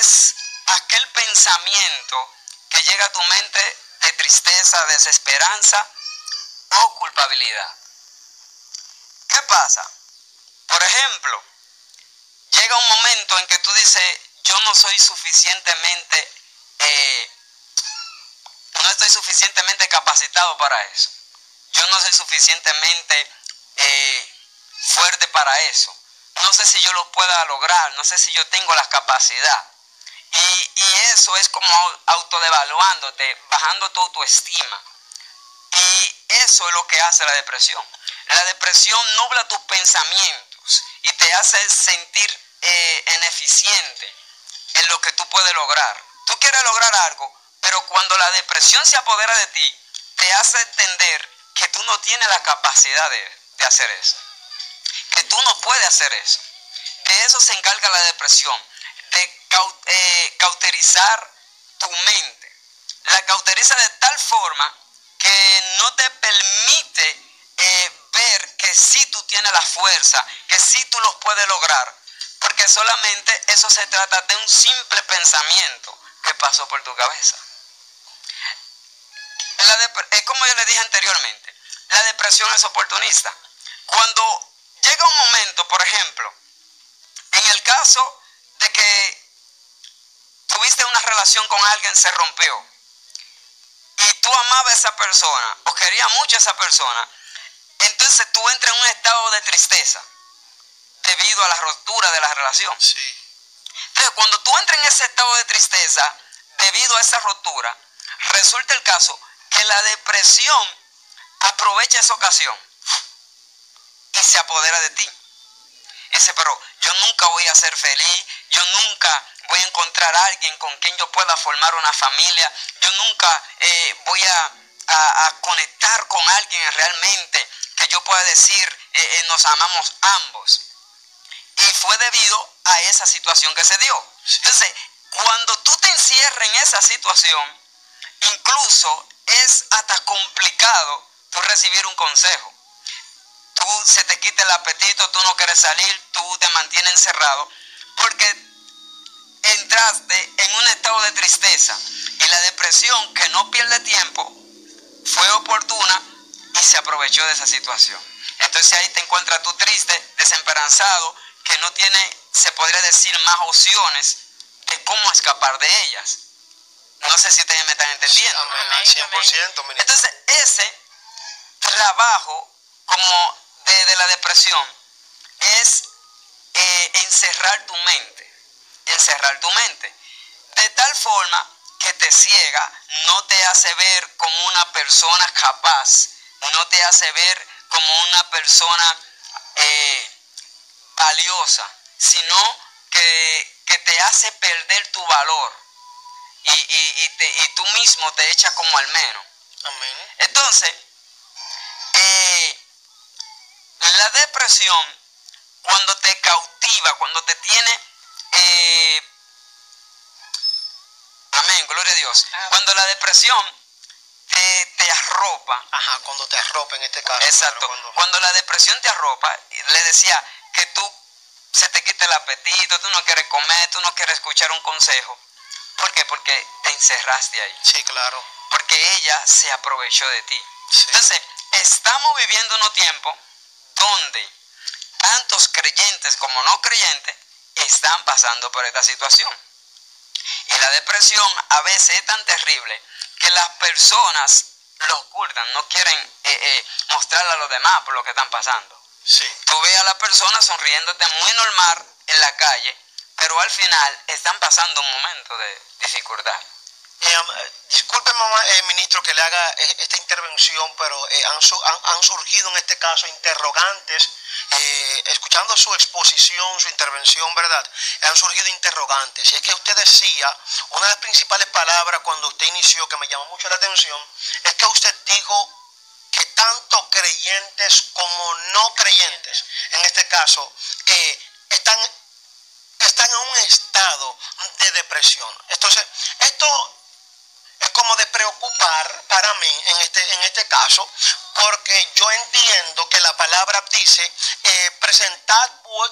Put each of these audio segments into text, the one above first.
es aquel pensamiento que llega a tu mente de tristeza, desesperanza o culpabilidad. ¿Qué pasa? Por ejemplo, llega un momento en que tú dices, yo no soy suficientemente, eh, no estoy suficientemente capacitado para eso. Yo no soy suficientemente eh, fuerte para eso. No sé si yo lo pueda lograr, no sé si yo tengo la capacidad. Y, eso es como autodevaluándote, bajando tu autoestima. Y eso es lo que hace la depresión. La depresión nubla tus pensamientos y te hace sentir eh, ineficiente en lo que tú puedes lograr. Tú quieres lograr algo, pero cuando la depresión se apodera de ti, te hace entender que tú no tienes la capacidad de, de hacer eso. Que tú no puedes hacer eso. De eso se encarga la depresión, eh, cauterizar tu mente. La cauteriza de tal forma que no te permite eh, ver que sí tú tienes la fuerza, que sí tú lo puedes lograr, porque solamente eso se trata de un simple pensamiento que pasó por tu cabeza. es como yo le dije anteriormente, la depresión es oportunista. Cuando llega un momento, por ejemplo, en el caso de que tuviste una relación con alguien, se rompió, y tú amabas a esa persona o querías mucho a esa persona, entonces tú entras en un estado de tristeza debido a la ruptura de la relación. Entonces, cuando tú entras en ese estado de tristeza debido a esa ruptura, resulta el caso que la depresión aprovecha esa ocasión y se apodera de ti. Dice, pero yo nunca voy a ser feliz, yo nunca voy a encontrar a alguien con quien yo pueda formar una familia, yo nunca eh, voy a, conectar con alguien realmente que yo pueda decir, eh, eh, nos amamos ambos. Y fue debido a esa situación que se dio. Entonces, cuando tú te encierras en esa situación, incluso es hasta complicado tú recibir un consejo tú se te quita el apetito, tú no quieres salir, tú te mantienes encerrado, porque entraste en un estado de tristeza y la depresión que no pierde tiempo fue oportuna y se aprovechó de esa situación. Entonces ahí te encuentras tú triste, desesperanzado, que no tiene, se podría decir, más opciones de cómo escapar de ellas. No sé si ustedes me están entendiendo. 100%, Entonces ese trabajo como de, la depresión es eh, encerrar tu mente, encerrar tu mente, de tal forma que te ciega, no te hace ver como una persona capaz, no te hace ver como una persona eh, valiosa, sino que, te hace perder tu valor y, y, tú mismo te echas como al menos. Entonces, la depresión, cuando te cautiva, cuando te tiene... Eh, amén, gloria a Dios. Cuando la depresión te, arropa. Ajá, cuando te arropa en este caso. Exacto. Cuando... la depresión te arropa, le decía que tú se te quita el apetito, tú no quieres comer, tú no quieres escuchar un consejo. ¿Por qué? Porque te encerraste ahí. Sí, claro. Porque ella se aprovechó de ti. Entonces, estamos viviendo un tiempo donde tantos creyentes como no creyentes están pasando por esta situación. Y la depresión a veces es tan terrible que las personas lo ocultan, no quieren eh, eh, mostrarle a los demás por lo que están pasando. Sí. Tú ves a la persona sonriéndote muy normal en la calle, pero al final están pasando un momento de dificultad. Eh, disculpe, mamá, eh, ministro, que le haga eh, esta intervención, pero han, surgido en este caso interrogantes, escuchando su exposición, su intervención, ¿verdad? Han surgido interrogantes. Y es que usted decía, una de las principales palabras cuando usted inició, que me llamó mucho la atención, es que usted dijo que tanto creyentes como no creyentes, en este caso, están, están en un estado de depresión. Entonces, esto preocupar para mí en este, en este caso, porque yo entiendo que la palabra dice, eh, presentad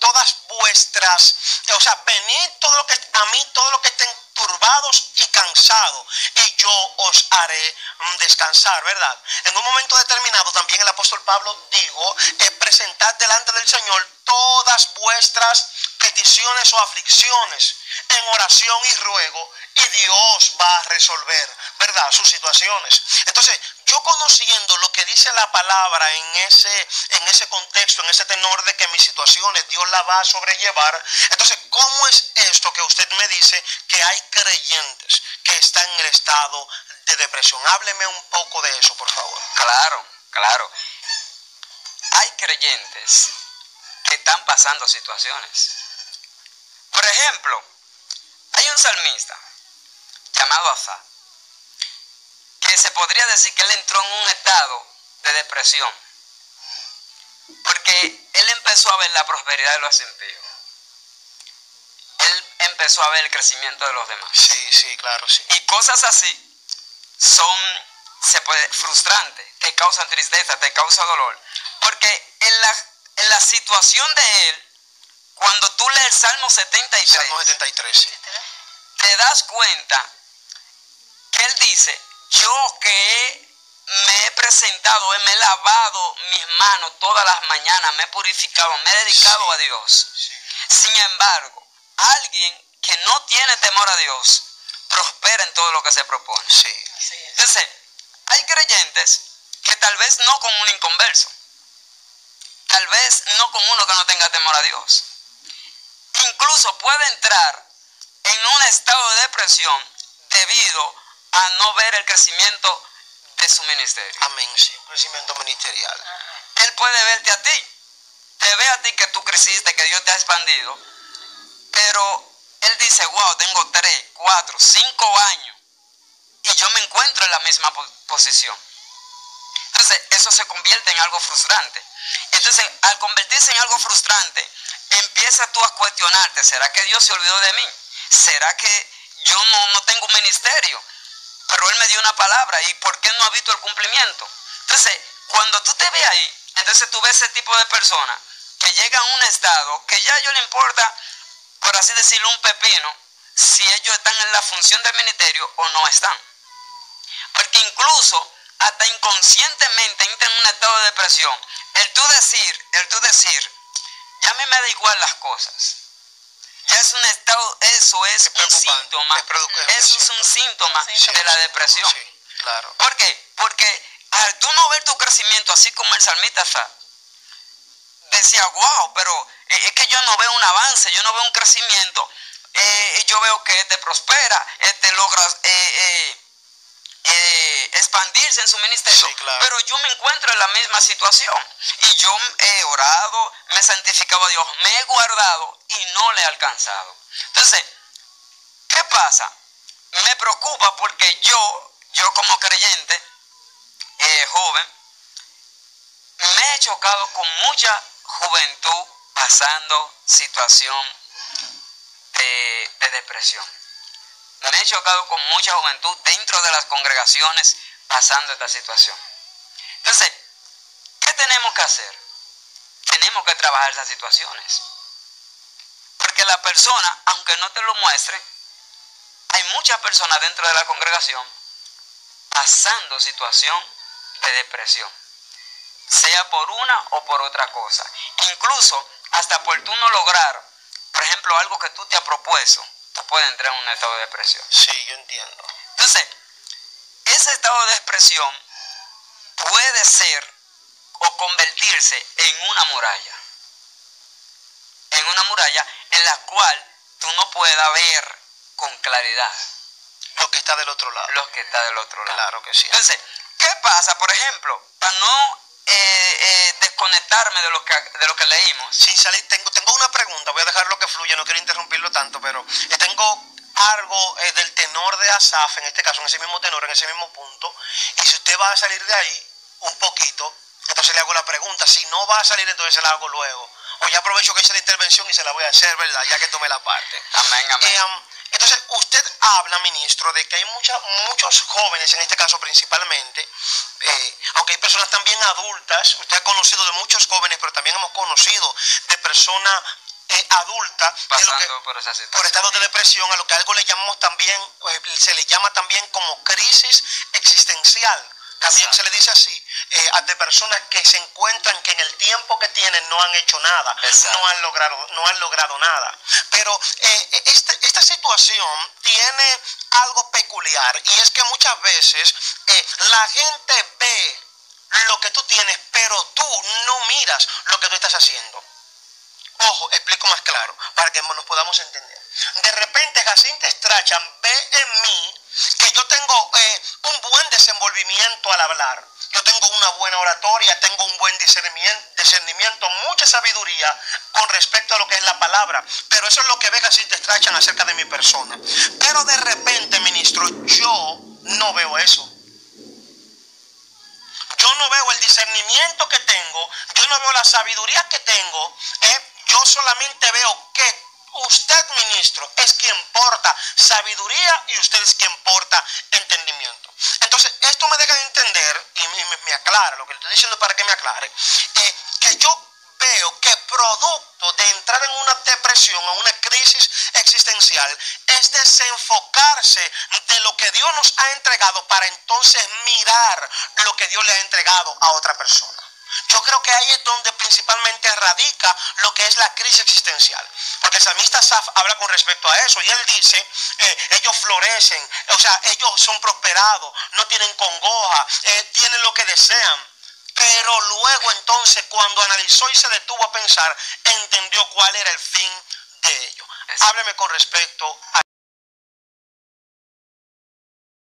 todas vuestras, o sea, venid todo lo que a mí todo lo que estén turbados y cansados y yo os haré mm, descansar, ¿verdad? En un momento determinado también el apóstol Pablo dijo, eh, presentad delante del Señor todas vuestras peticiones o aflicciones en oración y ruego y Dios va a resolver, ¿verdad? Sus situaciones. Entonces, yo conociendo lo que dice la palabra en ese, en ese contexto, en ese tenor de que mis situaciones Dios la va a sobrellevar, entonces, ¿cómo es esto que usted me dice que hay creyentes que están en el estado de depresión? Hábleme un poco de eso, por favor. Claro, claro. Hay creyentes que están pasando situaciones. Por ejemplo, hay un salmista llamado que se podría decir que él entró en un estado de depresión, porque él empezó a ver la prosperidad de los impíos. Él empezó a ver el crecimiento de los demás. Sí, sí, claro, sí. Y cosas así son se puede, frustrantes, te causan tristeza, te causa dolor. Porque en la, en la situación de él, cuando tú lees el Salmo 73, Salmo 73, sí. te das cuenta que él dice, yo que he- me he presentado, me he lavado mis manos todas las mañanas, me he purificado, me he dedicado Sí. a Dios. Sí. Sin embargo, alguien que no tiene temor a Dios, prospera en todo lo que se propone. Sí. Entonces, hay creyentes que tal vez no con un inconverso, tal vez no con uno que no tenga temor a Dios. Incluso puede entrar en un estado de depresión debido a no ver el crecimiento de su ministerio. Amén, sí. Un crecimiento ministerial. Él puede verte a ti, te ve a ti que tú creciste, que Dios te ha expandido, pero él dice, wow, tengo tres, cuatro, cinco años y yo me encuentro en la misma po- posición. Entonces, eso se convierte en algo frustrante. Entonces, al convertirse en algo frustrante, empiezas tú a cuestionarte, ¿será que Dios se olvidó de mí? ¿Será que yo no, no tengo un ministerio? Pero Él me dio una palabra y ¿por qué no ha visto el cumplimiento? Entonces, cuando tú te ves ahí, entonces tú ves ese tipo de personas que llegan a un estado que ya a ellos le importa, por así decirlo, un pepino, si ellos están en la función del ministerio o no están. Porque incluso hasta inconscientemente entran en un estado de depresión. El tú decir, el tú decir, ya me da igual las cosas. Ya es un estado, eso es, un síntoma. es eso es un síntoma Sí, de la depresión. Sí, claro. ¿Por qué? Porque al tú no ver tu crecimiento, así como el salmista Asaf, decía, wow, pero eh, es que yo no veo un avance, yo no veo un crecimiento. Eh, yo veo que este prospera, este logra eh, eh, eh, expandirse en su ministerio, Sí, claro. pero yo me encuentro en la misma situación. Y yo he orado, me he santificado a Dios, me he guardado y no le he alcanzado. Entonces, ¿qué pasa? Me preocupa porque yo, yo como creyente, eh, joven, me he chocado con mucha juventud pasando situación de, de depresión. He chocado con mucha juventud dentro de las congregaciones pasando esta situación. Entonces, ¿qué tenemos que hacer? Tenemos que trabajar esas situaciones. Porque la persona, aunque no te lo muestre, hay muchas personas dentro de la congregación pasando situación de depresión, sea por una o por otra cosa. Incluso hasta por tú no lograr, por ejemplo, algo que tú te has propuesto, tú puedes entrar en un estado de depresión. Sí, yo entiendo. Entonces, ese estado de depresión puede ser o convertirse en una muralla. En una muralla en la cual tú no puedas ver con claridad Lo que está del otro lado. lo que está del otro lado. Claro que sí. Entonces, ¿qué pasa? Por ejemplo, para no eh, eh, desconectarme de lo que, de lo que leímos, Sin salir, tengo una pregunta, voy a dejarlo que fluya, no quiero interrumpirlo tanto, pero eh, tengo algo eh, del tenor de Asaf, en este caso, en ese mismo tenor, en ese mismo punto, y si usted va a salir de ahí un poquito, entonces le hago la pregunta, si no va a salir, entonces se la hago luego. O ya aprovecho que hice la intervención y se la voy a hacer, ¿verdad? Ya que tomé la parte. amén, amén. Eh, Entonces, usted habla, ministro, de que hay mucha, muchos jóvenes, en este caso principalmente, eh, aunque hay personas también adultas, usted ha conocido de muchos jóvenes, pero también hemos conocido de personas eh, Pasando por por situación. estado de depresión, a lo que algo le llamamos también, eh, se le llama también como crisis existencial. También se le dice así eh, a de personas que se encuentran que en el tiempo que tienen no han hecho nada, Exacto. no han logrado, no han logrado nada. Pero eh, este- esta situación tiene algo peculiar y es que muchas veces eh, la gente ve lo que tú tienes, pero tú no miras lo que tú estás haciendo. Ojo, explico más claro, para que nos podamos entender. De repente Jacinta Strachan ve en mí que yo tengo eh, un buen desenvolvimiento al hablar. Yo tengo una buena oratoria, tengo un buen discernimiento, mucha sabiduría con respecto a lo que es la palabra. Pero eso es lo que ve Jacinta Strachan acerca de mi persona. Pero de repente, ministro, yo no veo eso. Yo no veo el discernimiento que tengo, yo no veo la sabiduría que tengo, eh, yo solamente veo que usted, ministro, es quien porta sabiduría y usted es quien porta entendimiento. Entonces, esto me deja entender y me aclara, lo que le estoy diciendo para que me aclare, eh, que yo veo que producto de entrar en una depresión o una crisis existencial es desenfocarse de lo que Dios nos ha entregado para entonces mirar lo que Dios le ha entregado a otra persona. Yo creo que ahí es donde principalmente radica lo que es la crisis existencial. Porque el salmista Saf habla con respecto a eso y él dice, eh, ellos florecen, o sea, ellos son prosperados, no tienen congoja, eh, tienen lo que desean. Pero luego entonces cuando analizó y se detuvo a pensar, entendió cuál era el fin de ello. Hábleme con respecto a...